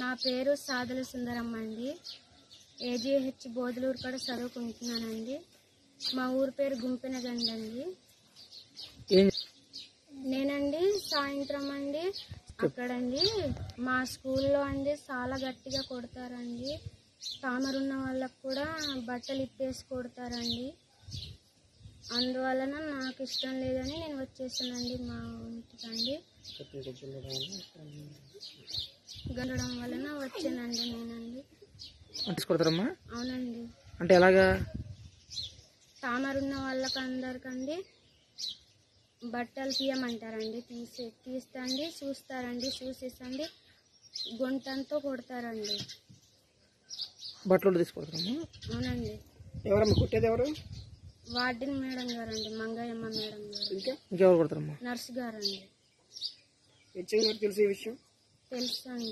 నా పేరు సాదల సుందరమ్మ అండి. ఏజీహెచ్ బోధలూరు కూడా చదువుకుంటున్నానండి మా ఊరి పేరు గుంపెనగండి అండి. నేనండి సాయంత్రం అండి. అక్కడండి మా స్కూల్లో అండి చాలా గట్టిగా కొడతారండి. తామరున్న వాళ్ళకు కూడా బట్టలు ఇప్పేసి కొడతారండి. అందువలన నాకు ఇష్టం లేదని నేను వచ్చేసానండి మా ఇంటికండి. గడడం వలన వచ్చానండి నేనండి. తీసుకొడతారమ్మా? అవునండి. అంటే ఎలాగా? తామరున్న వాళ్ళకి అందరికండి బట్టలు తీయమంటారండి. తీసి తీస్తండి చూస్తారండి చూసేసండి. గుంటంతో కొడతారండి. బట్టలు తీసుకొడతారమ్మా? అవునండి. ఎవరమ్మా కొట్టేది ఎవరు? వార్డెన్ మేడం గారండి మంగయ్యమ్మ మేడం గారు. ఇంకా ఇంకెవరు కొడతారమ్మా? నర్సు గారండి. హెచ్ఎం గారికి తెలిసే విషయం తెలుసండి